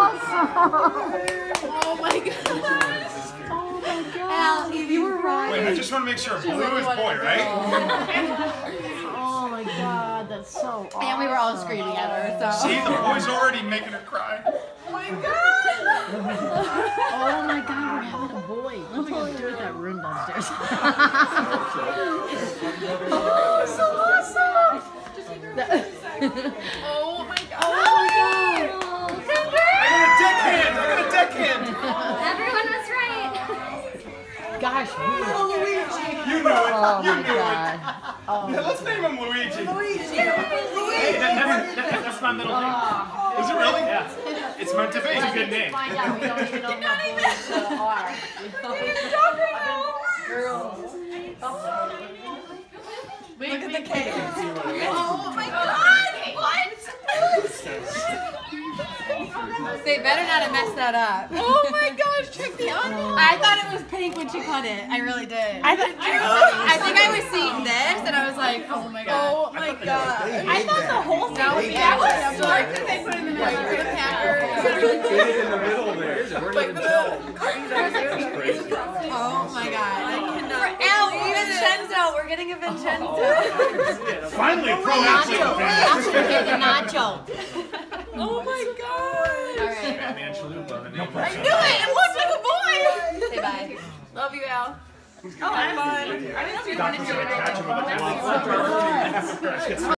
Oh my god. Oh my god. Al, you were right. Wait, I just want to make sure. Blue is boy, right? Oh my god, that's so awesome. And we were all screaming at her, so. See, the boy's already making her cry. Oh my god! Oh my god, we're having a boy. What are we gonna do with that room downstairs? oh, so awesome! Oh my god! oh my god! I got a deckhand! I got a deckhand! Everyone was right. Gosh, we You knew it. Oh you my knew god. Oh. it. Let's name him Luigi. Hey, that, that's, that, that's my middle name. Is it really? Yeah. It's meant to be. It's a good name. Find out we don't even know what boys uh, are. Look at the cake. Oh my god! What? they better not have messed that up. Oh my gosh, check the envelope. I thought it was pink when she cut it. I really did. I thought I think I was seeing this and I was like, oh my god. Oh my god. I thought the whole thing was that was smart that they put in the middle for the Packers. in the middle there. Oh my god. I cannot. Al, Vincenzo. We're getting a Vincenzo. Finally, pro athlete. Nacho, get the nacho. Oh my god. All right. Batman Chalupa. The name I knew it. It looked like a boy. Say bye. Love you, Al. Oh, I'm fun. I didn't know if you wanted to. Catch him with a